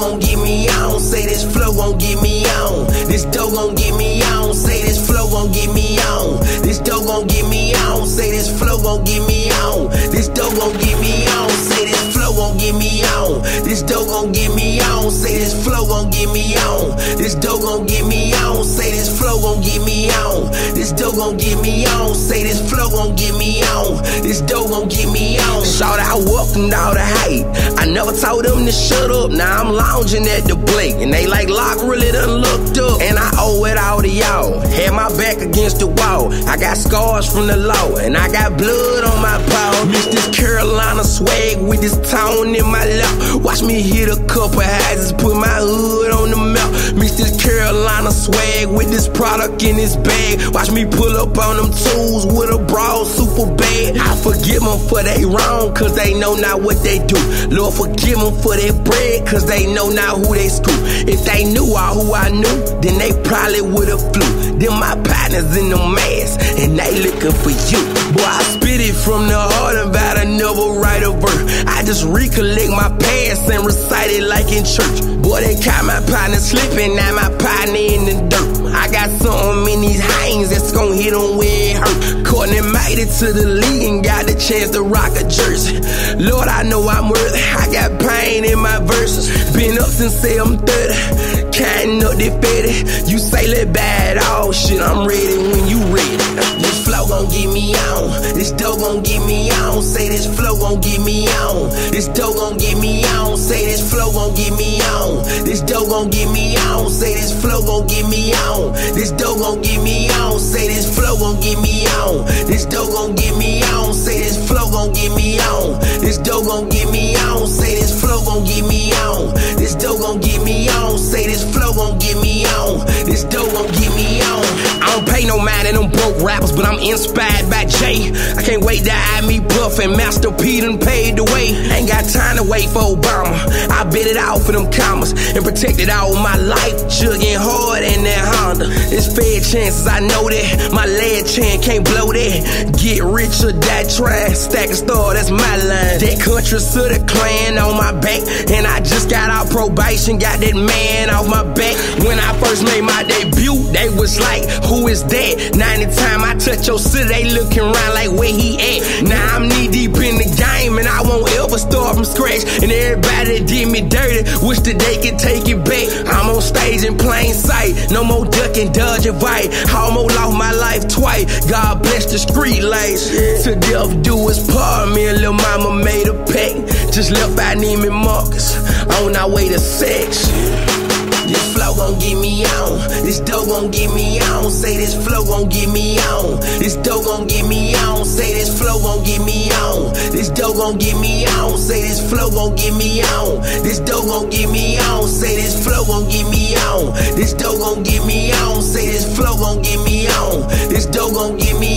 gon' get me on. Say this flow gon' get me on. This dough gon' get me on. Say this flow gon' get me on. This dough gon' get me on. Say this flow gon' get me on. This dough gon' get me on. Say this flow gon' get me on. This dough gon' get me on. Say this flow gon' get me on. This dough gon' get me on. Say this flow gon' get me on. This dough gon' get me on. Say this flow gon' get me on. This dough gon' get me on. Shout out, welcome all the hate. I never told them to shut up. Now I'm lounging at the Blake, and they like LOCC really done looked up. And I owe it all to y'all. Had my back against the wall. I got scars from the law, and I got blood on my paw. Miss this Carolina swag with this tone in my lap. Watch me hit a couple houses, put my hood on the map. Miss this Carolina swag with this product in this bag. Watch me pull up on them tools with a broad super bag. I forgive them for they wrong, cause they know not what they do. Lord, forgive them for their bread, cause they know not who they screw. If they knew all who I knew, then they probably would've flew. Them my partners in the mask, and they looking for you. Boy, I spit it from the heart about to never write a verse. I just recollect my past and recite it like in church. Boy, they caught my partner slipping, now my partner in the dirt. I got something in these hands made it to the league and got the chance to rock a jersey. Lord, I know I'm worthy. I got pain in my verses. Been up since I'm 30. Counting up the fetty. You say let bad all shit. I'm ready when you ready. This flow gon' get me on. This dough gon' get me on. Say this flow gon' get me on. This dough gon' get me on. Say this flow gon' get me on. This dough gon' get me on. Say this flow gon' get me on. This dough gon' get me on. Say this flow gon' get me on. This dough gon' get me on. Say this flow gon' get me on. This dough gon' get me on. Say this flow gon' get me on. This dough gon' get me on. Say this flow gon' get me on. This dough gon' get me on. Don't pay no mind to them broke rappers, but I'm inspired by Jay. I can't wait to eye me Puff and Master P done paid the way. Ain't got time to wait for Obama. I bid it out for them commas and protected all my life. Chugging hard in that Honda. It's fair chances, I know that. My lead chain can't blow that. Get rich or die trying. Stack a star, that's my That country to the clan on my back. And I just got out probation, got that man off my back. When I first made my debut, they was like, who is that? Now anytime I touch your city, they looking around like where he at. Now I'm knee deep in the game and I won't ever start from scratch. And everybody that did me dirty, wish that they could take it back. I'm on stage in plain sight, no more ducking, dodging, fight. Almost lost my life twice. God bless the street lights. To death do his part. Me and Lil Mama made a pact. Just left out Neiman Marcus on our way to sex. This flow gon' get me on. This dough gon' get me on. Say this flow gon' get me on. This dough gon' get me on. Say this flow gon' get me on. This dough gon' get me on. Say this flow gon' get me on. This dough gon' get me on. Say this flow gon' get me on. This dough gon' get me on. Say this flow gon' get me on. This dough gon' get me